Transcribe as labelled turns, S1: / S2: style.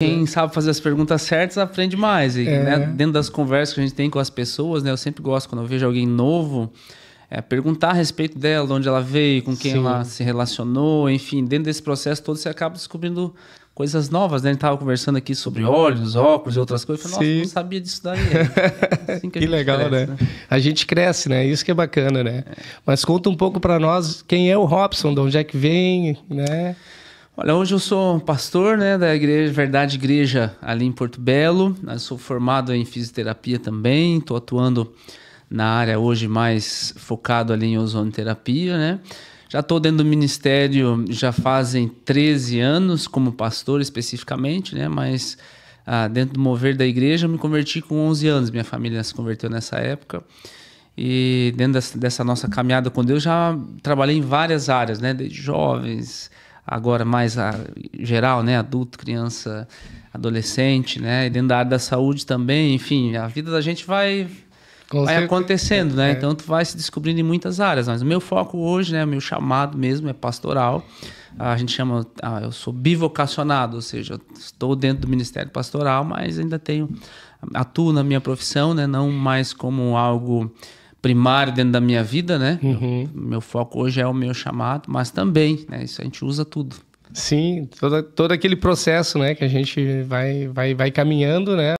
S1: Quem sabe fazer as perguntas certas aprende mais. E, é. né, dentro das conversas que a gente tem com as pessoas, né, eu sempre gosto, quando eu vejo alguém novo, é, perguntar a respeito dela, de onde ela veio, com quem Sim. ela se relacionou, enfim, dentro desse processo todo você acaba descobrindo coisas novas, né? A gente tava conversando aqui sobre óleos, óculos e outras coisas. Eu falei, nossa, não sabia disso daí.
S2: É assim que, que legal, cresce, né? né? A gente cresce, né? Isso que é bacana, né? É. Mas conta um pouco para nós quem é o Robson, de onde é que vem, né?
S1: Olha, hoje eu sou pastor né, da igreja Verdade Igreja ali em Porto Belo. Eu sou formado em fisioterapia também, estou atuando na área hoje mais focado ali em ozonoterapia, né? Já estou dentro do ministério já fazem 13 anos, como pastor especificamente, né? Mas ah, dentro do mover da igreja eu me converti com 11 anos. Minha família se converteu nessa época. E dentro dessa, nossa caminhada com Deus já trabalhei em várias áreas, né? Desde jovens, agora mais geral, né? Adulto, criança, adolescente, né? E dentro da área da saúde também. Enfim, a vida da gente vai com vai certeza. acontecendo, né? É. Então tu vai se descobrindo em muitas áreas. Mas o meu foco hoje, né? O meu chamado mesmo é pastoral. A gente chama, ah, eu sou bivocacionado, ou seja, estou dentro do ministério pastoral, mas ainda tenho atuo na minha profissão, né? Não mais como algo primário dentro da minha vida, né? Uhum. Meu foco hoje é o meu chamado, mas também, né? Isso a gente usa tudo.
S2: Sim, todo, todo aquele processo, né, que a gente vai, vai, vai caminhando, né?